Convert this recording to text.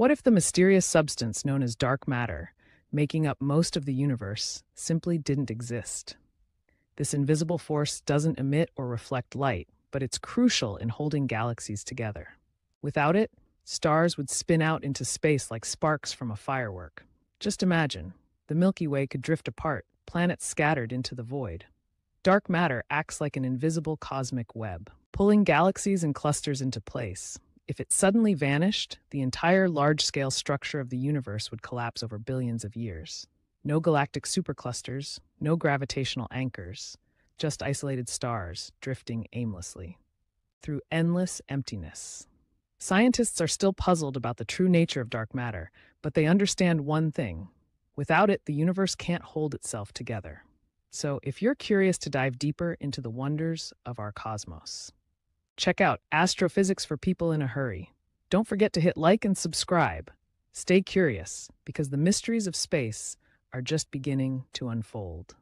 What if the mysterious substance known as dark matter, making up most of the universe, simply didn't exist? This invisible force doesn't emit or reflect light, but it's crucial in holding galaxies together. Without it, stars would spin out into space like sparks from a firework. Just imagine, the Milky Way could drift apart, planets scattered into the void. Dark matter acts like an invisible cosmic web, pulling galaxies and clusters into place. If it suddenly vanished, the entire large scale structure of the universe would collapse over billions of years. No galactic superclusters, no gravitational anchors, just isolated stars drifting aimlessly through endless emptiness. Scientists are still puzzled about the true nature of dark matter, but they understand one thing. Without it, the universe can't hold itself together. So, if you're curious to dive deeper into the wonders of our cosmos, check out Astrophysics for People in a Hurry. Don't forget to hit like and subscribe. Stay curious, because the mysteries of space are just beginning to unfold.